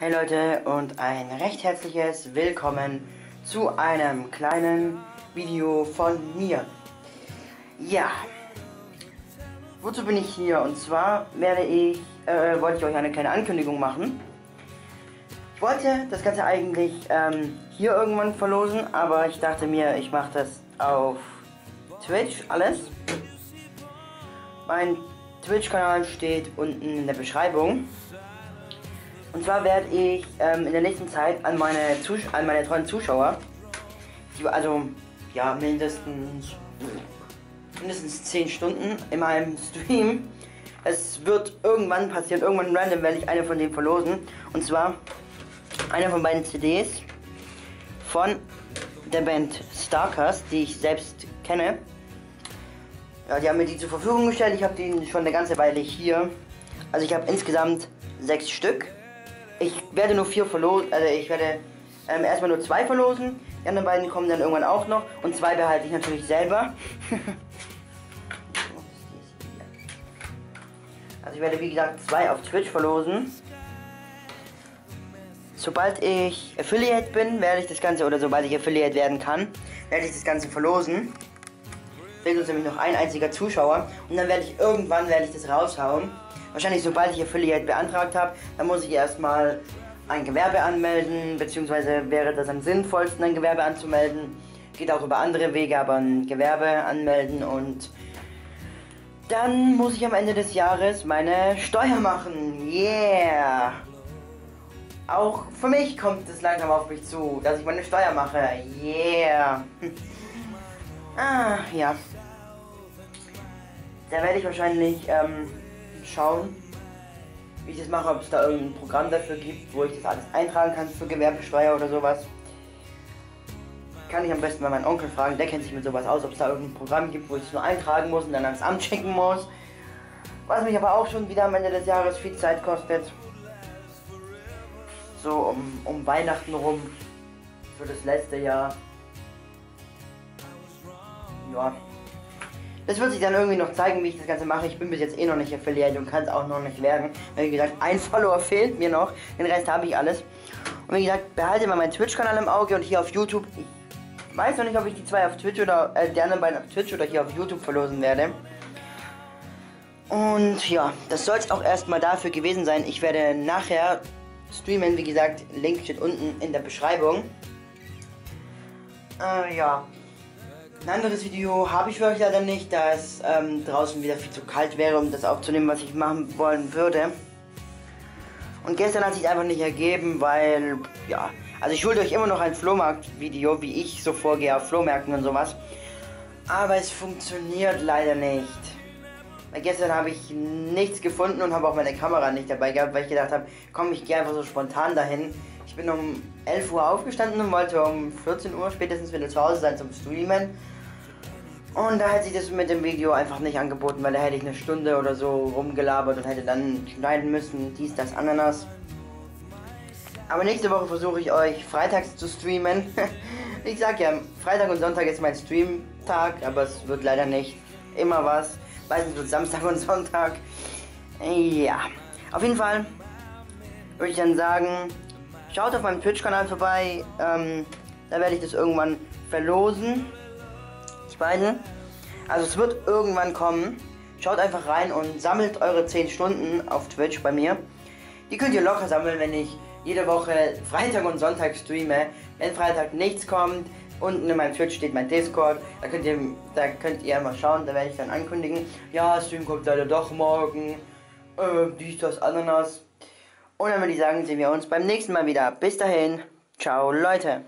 Hey Leute und ein recht herzliches Willkommen zu einem kleinen Video von mir. Ja, wozu bin ich hier? Und zwar werde ich, äh, wollte ich euch eine kleine Ankündigung machen. Ich wollte das Ganze eigentlich ähm, hier irgendwann verlosen, aber ich dachte mir, ich mache das auf Twitch alles. Mein Twitch-Kanal steht unten in der Beschreibung. Und zwar werde ich ähm, in der nächsten Zeit an meine, Zus an meine treuen Zuschauer, die also ja mindestens mindestens 10 Stunden in meinem Stream. Es wird irgendwann passieren, irgendwann random werde ich eine von denen verlosen. Und zwar eine von beiden CDs von der Band Starcast, die ich selbst kenne. Ja, die haben mir die zur Verfügung gestellt. Ich habe die schon eine ganze Weile hier. Also ich habe insgesamt sechs Stück. Ich werde nur vier verlosen, also ich werde ähm, erstmal nur zwei verlosen. Die anderen beiden kommen dann irgendwann auch noch. Und zwei behalte ich natürlich selber. also ich werde wie gesagt zwei auf Twitch verlosen. Sobald ich Affiliate bin, werde ich das Ganze, oder sobald ich Affiliate werden kann, werde ich das Ganze verlosen. Fehlt uns nämlich noch ein einziger Zuschauer und dann werde ich irgendwann werde ich das raushauen. Wahrscheinlich sobald ich Affiliate beantragt habe, dann muss ich erstmal ein Gewerbe anmelden, beziehungsweise wäre das am sinnvollsten, ein Gewerbe anzumelden. Geht auch über andere Wege, aber ein Gewerbe anmelden und dann muss ich am Ende des Jahres meine Steuer machen. Yeah! Auch für mich kommt es langsam auf mich zu, dass ich meine Steuer mache. Yeah! ah, ja. Da werde ich wahrscheinlich ähm, schauen, wie ich das mache, ob es da irgendein Programm dafür gibt, wo ich das alles eintragen kann für Gewerbesteuer oder sowas. Kann ich am besten bei meinem Onkel fragen, der kennt sich mit sowas aus, ob es da irgendein Programm gibt, wo ich es nur eintragen muss und dann ans Amt schicken muss. Was mich aber auch schon wieder am Ende des Jahres viel Zeit kostet. So um, um Weihnachten rum. Für das letzte Jahr. Ja. Das wird sich dann irgendwie noch zeigen, wie ich das Ganze mache. Ich bin bis jetzt eh noch nicht Affiliate und kann es auch noch nicht werden. Wie gesagt, ein Follower fehlt mir noch. Den Rest habe ich alles. Und wie gesagt, behalte mal meinen Twitch-Kanal im Auge und hier auf YouTube. Ich weiß noch nicht, ob ich die zwei auf Twitch oder äh, die anderen beiden auf Twitch oder hier auf YouTube verlosen werde. Und ja, das soll es auch erstmal dafür gewesen sein. Ich werde nachher streamen, wie gesagt, Link steht unten in der Beschreibung. Äh, ja, ein anderes Video habe ich für euch leider nicht, da es ähm, draußen wieder viel zu kalt wäre, um das aufzunehmen, was ich machen wollen würde. Und gestern hat sich einfach nicht ergeben, weil, ja, also ich schulde euch immer noch ein Flohmarkt-Video, wie ich so vorgehe auf Flohmärkten und sowas. Aber es funktioniert leider nicht. Weil gestern habe ich nichts gefunden und habe auch meine Kamera nicht dabei gehabt, weil ich gedacht habe, komm, ich gehe einfach so spontan dahin. Ich bin um 11 Uhr aufgestanden und wollte um 14 Uhr spätestens wieder zu Hause sein zum Streamen. Und da hätte sich das mit dem Video einfach nicht angeboten, weil da hätte ich eine Stunde oder so rumgelabert und hätte dann schneiden müssen, dies, das, Ananas. Aber nächste Woche versuche ich euch freitags zu streamen. ich sag ja, Freitag und Sonntag ist mein Stream-Tag, aber es wird leider nicht immer was. Meistens wird Samstag und Sonntag. Ja, auf jeden Fall würde ich dann sagen, schaut auf meinem Twitch-Kanal vorbei. Ähm, da werde ich das irgendwann verlosen beide. Also es wird irgendwann kommen. Schaut einfach rein und sammelt eure 10 Stunden auf Twitch bei mir. Die könnt ihr locker sammeln, wenn ich jede Woche Freitag und Sonntag streame. Wenn Freitag nichts kommt, unten in meinem Twitch steht mein Discord. Da könnt ihr, da könnt ihr mal schauen, da werde ich dann ankündigen. Ja, Stream kommt leider doch morgen. Äh, dies, das, Ananas. Und dann würde ich sagen, sehen wir uns beim nächsten Mal wieder. Bis dahin. Ciao, Leute.